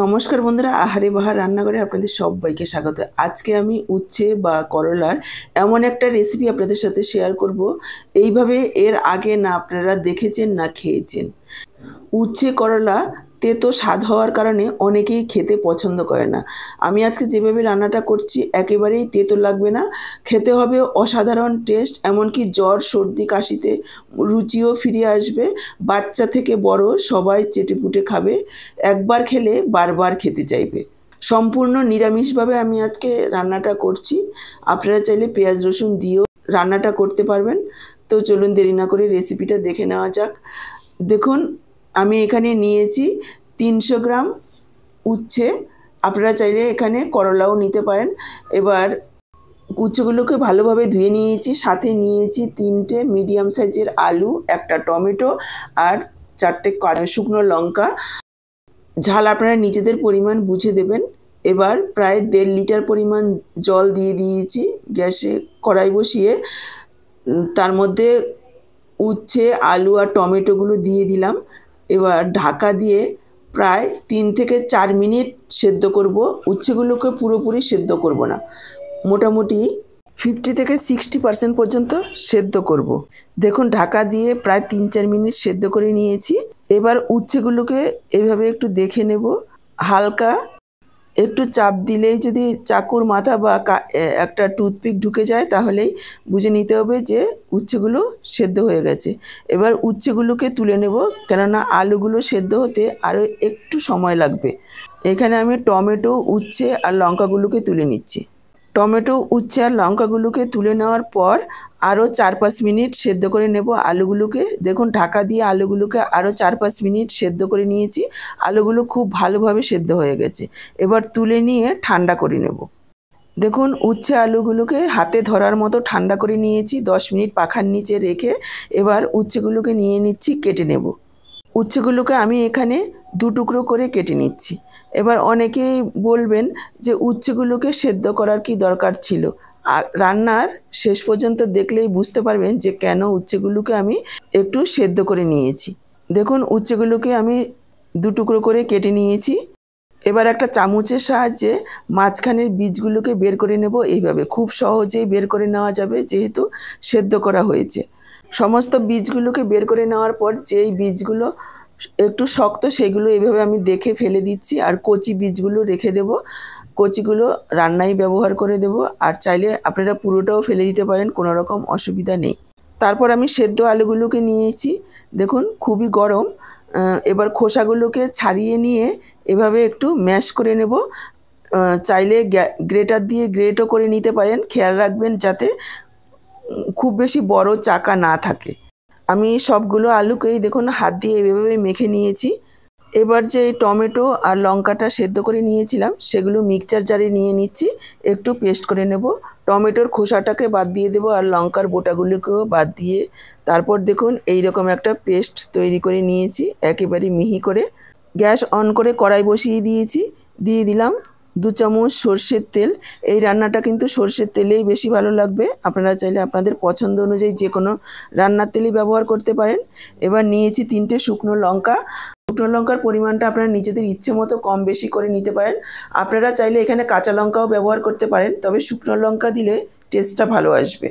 নমস্কার বন্ধুরা, আহারে বাহার রান্নাঘরে আপনাদের সবাইকে স্বাগত। আজকে আমি উচ্ছে বা করলার এমন একটা রেসিপি আপনাদের সাথে শেয়ার করব। এইভাবে এর আগে না আপনারা দেখেছেন না খেয়েছেন। উচ্ছে, করলা তেতো স্বাদ হওয়ার কারণে অনেকেই খেতে পছন্দ করে না। আমি আজকে যেভাবে রান্নাটা করছি, একেবারেই তেতো লাগবে না। খেতে হবে অসাধারণ টেস্ট এমনকি জ্বর, সর্দি, কাশিতে রুচিও ফিরে আসবে। বাচ্চা থেকে বড় সবাই চেটেপুটে খাবে। একবার খেলে বারবার খেতে চাইবে। সম্পূর্ণ নিরামিষভাবে আমি আজকে রান্নাটা করছি। আপনারা চাইলে পেঁয়াজ, রসুন দিয়েও রান্নাটা করতে পারবেন। তো চলুন দেরি না করে রেসিপিটা দেখে নেওয়া যাক। দেখুন, আমি এখানে নিয়েছি তিনশো গ্রাম উচ্ছে। আপনারা চাইলে এখানে করলাও নিতে পারেন। এবার উচ্ছেগুলোকে ভালোভাবে ধুয়ে নিয়েছি, সাথে নিয়েছি তিনটে মিডিয়াম সাইজের আলু, একটা টমেটো আর চারটে শুকনো লঙ্কা। ঝাল আপনারা নিজেদের পরিমাণ বুঝে দেবেন। এবার প্রায় দেড় লিটার পরিমাণ জল দিয়ে দিয়েছি গ্যাসে কড়াই বসিয়ে। তার মধ্যে উচ্ছে, আলু আর টমেটোগুলো দিয়ে দিলাম। এবার ঢাকা দিয়ে প্রায় তিন থেকে চার মিনিট সেদ্ধ করব। উচ্ছেগুলোকে পুরোপুরি সেদ্ধ করব না। মোটামুটি ফিফটি থেকে সিক্সটি পার্সেন্ট পর্যন্ত সেদ্ধ করব। দেখুন, ঢাকা দিয়ে প্রায় তিন চার মিনিট সেদ্ধ করে নিয়েছি। এবার উচ্ছেগুলোকে এভাবে একটু দেখে নেব। হালকা একটু চাপ দিলেই যদি চাকুর মাথা বা একটা টুথপিক ঢুকে যায়, তাহলেই বুঝে নিতে হবে যে উচ্ছেগুলো সেদ্ধ হয়ে গেছে। এবার উচ্ছেগুলোকে তুলে নেব, কেননা আলুগুলো সেদ্ধ হতে আরও একটু সময় লাগবে। এখানে আমি টমেটো, উচ্ছে আর লঙ্কাগুলোকে তুলে নিচ্ছি। টমেটো, উচ্ছে আর লঙ্কাগুলোকে তুলে নেওয়ার পর আরও চার পাঁচ মিনিট সেদ্ধ করে নেব আলুগুলোকে। দেখুন, ঢাকা দিয়ে আলুগুলোকে আরও চার পাঁচ মিনিট সেদ্ধ করে নিয়েছি। আলুগুলো খুব ভালোভাবে সেদ্ধ হয়ে গেছে। এবার তুলে নিয়ে ঠান্ডা করে নেব। দেখুন, উচ্ছে আলুগুলোকে হাতে ধরার মতো ঠান্ডা করে নিয়েছি। দশ মিনিট পাখার নিচে রেখে এবার উচ্ছেগুলোকে নিয়ে নিচ্ছি, কেটে নেব। উচ্ছেগুলোকে আমি এখানে দু টুকরো করে কেটে নিচ্ছি। এবার অনেকেই বলবেন যে উচ্ছেগুলোকে সেদ্ধ করার কি দরকার ছিল? আর রান্নার শেষ পর্যন্ত দেখলেই বুঝতে পারবেন যে কেন উচ্ছেগুলোকে আমি একটু সেদ্ধ করে নিয়েছি। দেখুন উচ্ছেগুলোকে আমি দু টুকরো করে কেটে নিয়েছি। এবার একটা চামচের সাহায্যে মাঝখানের বীজগুলোকে বের করে নেব এইভাবে। খুব সহজেই বের করে নেওয়া যাবে যেহেতু সেদ্ধ করা হয়েছে। সমস্ত বীজগুলোকে বের করে নেওয়ার পর যেই বীজগুলো একটু শক্ত সেগুলো এইভাবে আমি দেখে ফেলে দিচ্ছি আর কচি বীজগুলো রেখে দেব। কচিগুলো রান্নায় ব্যবহার করে দেব। আর চাইলে আপনারা পুরোটাও ফেলে দিতে পারেন, কোনো রকম অসুবিধা নেই। তারপর আমি সেদ্ধ আলুগুলোকে নিয়েছি। দেখুন, খুবই গরম। এবার খোসাগুলোকে ছাড়িয়ে নিয়ে এভাবে একটু ম্যাশ করে নেব। চাইলে গ্রেটার দিয়ে গ্রেটও করে নিতে পারেন। খেয়াল রাখবেন যাতে খুব বেশি বড় চাকা না থাকে। আমি সবগুলো আলুকেই দেখুন হাত দিয়ে এভাবে মেখে নিয়েছি। এবার যে টমেটো আর লঙ্কাটা সেদ্ধ করে নিয়েছিলাম, সেগুলো মিক্সচার জারে নিয়ে নিচ্ছি, একটু পেস্ট করে নেব। টমেটোর খোসাটাকে বাদ দিয়ে দেবো আর লঙ্কার বোটাগুলোকেও বাদ দিয়ে। তারপর দেখুন এই রকম একটা পেস্ট তৈরি করে নিয়েছি, একেবারে মিহি করে। গ্যাস অন করে কড়াই বসিয়ে দিয়েছি, দিয়ে দিলাম দু চামচ সর্ষের তেল। এই রান্নাটা কিন্তু সর্ষের তেলেই বেশি ভালো লাগবে। আপনারা চাইলে আপনাদের পছন্দ অনুযায়ী যে কোনো রান্নার তেলই ব্যবহার করতে পারেন। এবার নিয়েছি তিনটে শুকনো লঙ্কা। শুকনো লঙ্কার পরিমাণটা আপনারা নিজেদের ইচ্ছে মতো কম বেশি করে নিতে পারেন। আপনারা চাইলে এখানে কাঁচা লঙ্কাও ব্যবহার করতে পারেন, তবে শুকনো লঙ্কা দিলে টেস্টটা ভালো আসবে।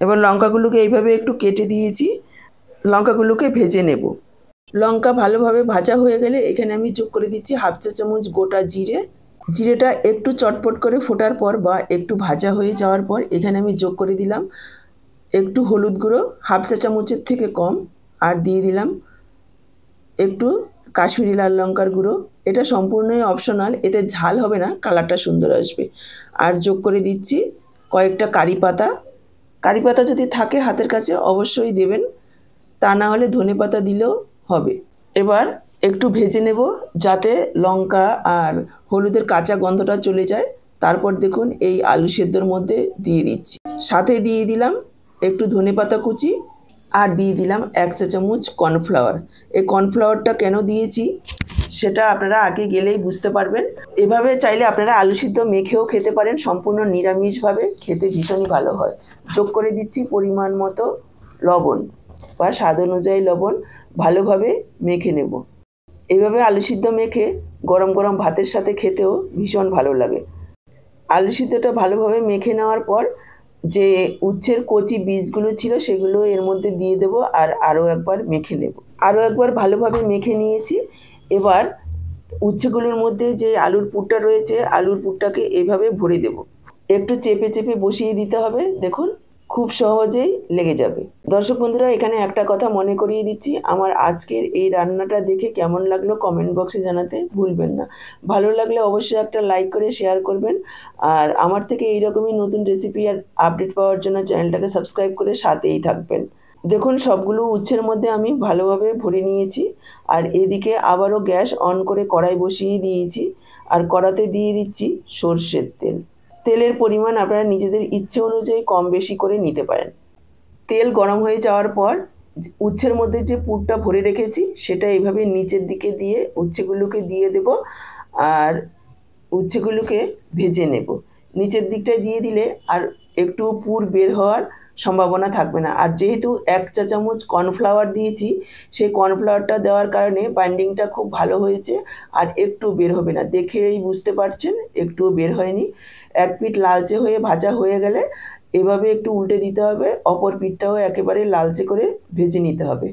এবার লঙ্কাগুলোকে এইভাবে একটু কেটে দিয়েছি। লঙ্কাগুলোকে ভেজে নেব। লঙ্কা ভালোভাবে ভাজা হয়ে গেলে এখানে আমি যোগ করে দিচ্ছি হাফ চা চামচ গোটা জিরে। জিরেটা একটু চটপট করে ফোটার পর বা একটু ভাজা হয়ে যাওয়ার পর এখানে আমি যোগ করে দিলাম। একটু হলুদ গুঁড়ো, হাফ চা চামচের থেকে কম, আর দিয়ে দিলাম একটু কাশ্মীরি লাল লঙ্কার গুঁড়ো। এটা সম্পূর্ণই অপশনাল এতে ঝাল হবে না কালারটা সুন্দর আসবে। আর যোগ করে দিচ্ছি কয়েকটা কারি পাতা। কারি পাতা যদি থাকে হাতের কাছে, অবশ্যই দেবেন। তা না হলে ধনে পাতা দিলেও হবে। এবার একটু ভেজে নেব, যাতে লঙ্কা আর হলুদের কাঁচা গন্ধটা চলে যায়। তারপর দেখুন এই আলু সেদ্ধর মধ্যে দিয়ে দিচ্ছি। সাথে দিয়ে দিলাম একটু ধনে পাতা কুচি আর দিয়ে দিলাম এক চা চামচ কর্নফ্লাওয়ার। এই কর্নফ্লাওয়ারটা কেন দিয়েছি সেটা আপনারা আগে গেলেই বুঝতে পারবেন। এভাবে চাইলে আপনারা আলু সিদ্ধ মেখেও খেতে পারেন, সম্পূর্ণ নিরামিষভাবে খেতে ভীষণই ভালো হয়। যোগ করে দিচ্ছি পরিমাণ মতো লবণ বা স্বাদ অনুযায়ী লবণ ভালোভাবে মেখে নেব। এইভাবে আলু সিদ্ধ মেখে গরম গরম ভাতের সাথে খেতেও ভীষণ ভালো লাগে। আলু সিদ্ধটা ভালোভাবে মেখে নেওয়ার পর যে উচ্ছের কচি বীজগুলো ছিল সেগুলো এর মধ্যে দিয়ে দেব আর আরও একবার মেখে নেব। আরও একবার ভালোভাবে মেখে নিয়েছি। এবার উচ্ছেগুলোর মধ্যে যে আলুর পুরটা রয়েছে, আলুর পুরটাকে এভাবে ভরে দেব। একটু চেপে চেপে বসিয়ে দিতে হবে। দেখুন খুব সহজেই লেগে যাবে। দর্শক বন্ধুরা, এখানে একটা কথা মনে করিয়ে দিচ্ছি। আমার আজকের এই রান্নাটা দেখে কেমন লাগল কমেন্ট বক্সে জানাতে ভুলবেন না। ভালো লাগলে অবশ্যই একটা লাইক করে শেয়ার করবেন। আর আমার থেকে এইরকমই নতুন রেসিপি আর আপডেট পাওয়ার জন্য চ্যানেলটাকে সাবস্ক্রাইব করে সাথেই থাকবেন। দেখুন, সবগুলো উচ্ছের মধ্যে আমি ভালোভাবে ভরে নিয়েছি। আর এদিকে আবারও গ্যাস অন করে কড়াই বসিয়ে দিয়েছি। আর কড়াতে দিয়ে দিচ্ছি সর্ষের তেল। তেলের পরিমাণ আপনারা নিজেদের ইচ্ছে অনুযায়ী কম বেশি করে নিতে পারেন। তেল গরম হয়ে যাওয়ার পর উচ্ছের মধ্যে যে পুরটা ভরে রেখেছি, সেটা এইভাবে নিচের দিকে দিয়ে উচ্ছেগুলোকে দিয়ে দেব আর উচ্ছেগুলোকে ভেজে নেব। নিচের দিকটা দিয়ে দিলে আর একটু পুর বের হওয়ার সম্ভাবনা থাকবে না। আর যেহেতু এক চা চামচ কর্নফ্লাওয়ার দিয়েছি, সেই কর্নফ্লাওয়ারটা দেওয়ার কারণে বাইন্ডিংটা খুব ভালো হয়েছে আর একটু বের হবে না। দেখেই বুঝতে পারছেন, একটুও বের হয়নি। এক পিঠ লালচে হয়ে ভাজা হয়ে গেলে এভাবে একটু উল্টে দিতে হবে, অপর পিঠটাও একেবারে লালচে করে ভেজে নিতে হবে।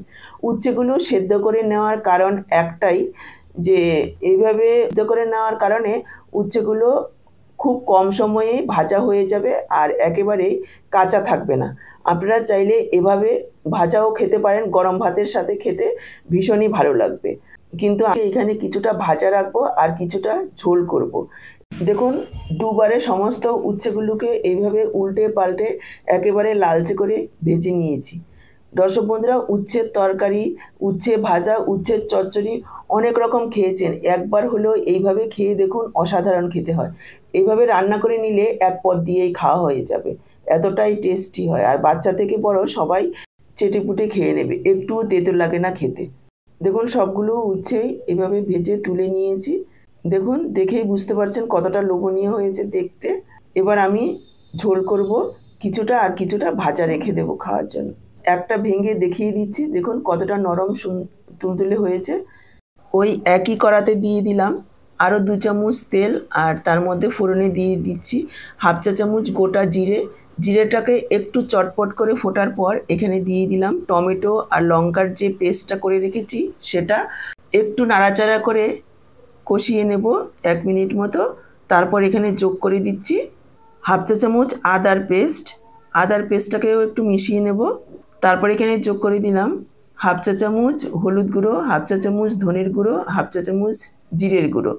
উচ্ছেগুলো সেদ্ধ করে নেওয়ার কারণ একটাই যে এইভাবে সেদ্ধ করে নেওয়ার কারণে উচ্ছেগুলো খুব কম সময়ে ভাজা হয়ে যাবে আর একেবারেই কাঁচা থাকবে না। আপনারা চাইলে এভাবে ভাজাও খেতে পারেন, গরম ভাতের সাথে খেতে ভীষণই ভালো লাগবে। কিন্তু আমি এখানে কিছুটা ভাজা রাখব আর কিছুটা ঝোল করব। দেখুন, দুবারে সমস্ত উচ্ছেগুলোকে এইভাবে উল্টে পাল্টে একেবারে লালচে করে ভেজে নিয়েছি। দর্শক বন্ধুরা, উচ্ছের তরকারি, উচ্ছে ভাজা, উচ্ছের চচ্চড়ি অনেক রকম খেয়েছেন। একবার হলেও এইভাবে খেয়ে দেখুন অসাধারণ খেতে হয়। এইভাবে রান্না করে নিলে এক পদ দিয়েই খাওয়া হয়ে যাবে। এতটাই টেস্টি হয়। আর বাচ্চা থেকে বড় সবাই চেটেপুটে খেয়ে নেবে। একটুও তেতো লাগে না খেতে। দেখুন সবগুলো উচ্ছেই এভাবে ভেজে তুলে নিয়েছি। দেখুন, দেখেই বুঝতে পারছেন কতটা লোভনীয় হয়েছে দেখতে। এবার আমি ঝোল করব কিছুটা আর কিছুটা ভাজা রেখে দেবো খাওয়ার জন্য। একটা ভেঙে দেখিয়ে দিচ্ছি। দেখুন কতটা নরম তুলতুলে হয়েছে। ওই একই কড়াতে দিয়ে দিলাম। আরও দু চামচ তেল আর তার মধ্যে ফোড়নে দিয়ে দিচ্ছি হাফ চা চামচ গোটা জিরে। জিরেটাকে একটু চটপট করে ফোটার পর এখানে দিয়ে দিলাম টমেটো আর লঙ্কার যে পেস্টটা করে রেখেছি সেটা একটু নাড়াচাড়া করে কষিয়ে নেব এক মিনিট মতো। তারপর এখানে যোগ করে দিচ্ছি হাফ চা চামচ আদার পেস্ট। আদার পেস্টটাকেও একটু মিশিয়ে নেব। তারপর এখানে যোগ করে দিলাম হাফ চা চামচ হলুদ গুঁড়ো, হাফ চা চামচ ধনের গুঁড়ো, হাফ চা চামচ জিরের গুঁড়ো।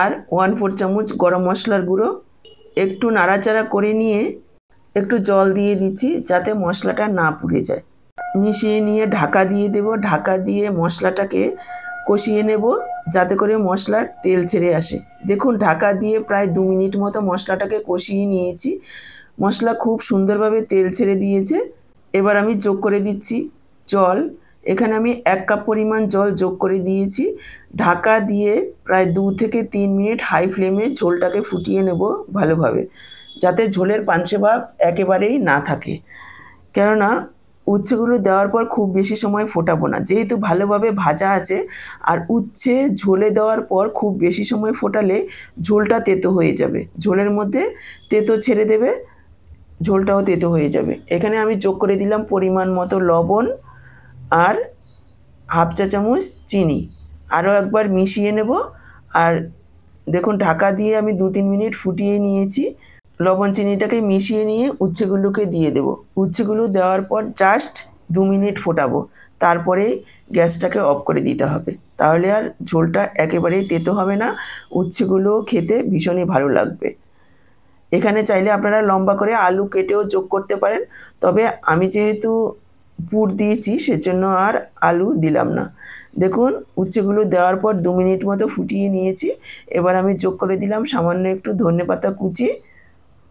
আর ওয়ান ফোর চামচ গরম মশলার গুঁড়ো। একটু নাড়াচাড়া করে নিয়ে একটু জল দিয়ে দিচ্ছি যাতে মশলাটা না পুড়ে যায়। মিশিয়ে নিয়ে ঢাকা দিয়ে দেব। ঢাকা দিয়ে মশলাটাকে কষিয়ে নেব যাতে করে মশলার তেল ছেড়ে আসে। দেখুন, ঢাকা দিয়ে প্রায় দু মিনিট মতো মশলাটাকে কষিয়ে নিয়েছি। মশলা খুব সুন্দরভাবে তেল ছেড়ে দিয়েছে। এবার আমি যোগ করে দিচ্ছি জল, এখানে আমি এক কাপ পরিমাণ জল যোগ করে দিয়েছি। ঢাকা দিয়ে প্রায় দু থেকে তিন মিনিট হাই ফ্লেমে ঝোলটাকে ফুটিয়ে নেব ভালোভাবে, যাতে ঝোলের পাঞ্চে ভাব একেবারেই না থাকে। কেননা, উচ্ছেগুলো দেওয়ার পর খুব বেশি সময় ফোটাবো না। যেহেতু ভালোভাবে ভাজা আছে, আর উচ্ছে ঝোলে দেওয়ার পর খুব বেশি সময় ফোটালে ঝোলটা তেতো হয়ে যাবে। ঝোলের মধ্যে তেতো ছেড়ে দেবে, ঝোলটাও তেতো হয়ে যাবে। এখানে আমি যোগ করে দিলাম পরিমাণ মতো লবণ আর হাফ চা চামচ চিনি। আরও একবার মিশিয়ে নেব। আর দেখুন, ঢাকা দিয়ে আমি দু তিন মিনিট ফুটিয়ে নিয়েছি। লবণ চিনিটাকে মিশিয়ে নিয়ে উচ্ছেগুলোকে দিয়ে দেব। উচ্ছেগুলো দেওয়ার পর জাস্ট দু মিনিট ফোটাবো। তারপরে গ্যাসটাকে অফ করে দিতে হবে। তাহলে আর ঝোলটা একেবারেই তেতো হবে না। উচ্ছেগুলো খেতে ভীষণই ভালো লাগবে। এখানে চাইলে আপনারা লম্বা করে আলু কেটেও যোগ করতে পারেন। তবে আমি যেহেতু পুর দিয়েছি, সেজন্য আর আলু দিলাম না। দেখুন, উচ্ছেগুলো দেওয়ার পর দু মিনিট মতো ফুটিয়ে নিয়েছি। এবার আমি যোগ করে দিলাম সামান্য একটু ধনে পাতা কুচি।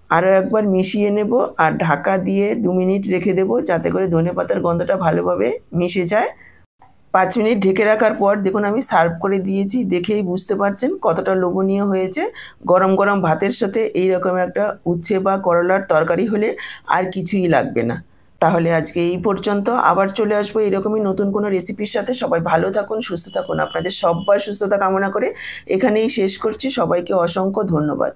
আরও একবার মিশিয়ে নেব আর ঢাকা দিয়ে দু মিনিট রেখে দেব যাতে করে ধনে পাতার গন্ধটা ভালোভাবে মিশে যায়। পাঁচ মিনিট ঢেকে রাখার পর দেখুন আমি সার্ভ করে দিয়েছি, দেখেই বুঝতে পারছেন কতটা লোভনীয় হয়েছে। গরম গরম ভাতের সাথে এই রকম একটা উচ্ছে বা করলার তরকারি হলে আর কিছুই লাগবে না। তাহলে আজকে এই পর্যন্ত। আবার চলে আসব এরকমই নতুন কোনো রেসিপির সাথে। সবাই ভালো থাকুন, সুস্থ থাকুন। আপনাদের সব্বার সুস্থতা কামনা করে এখানেই শেষ করছি। সবাইকে অসংখ্য ধন্যবাদ।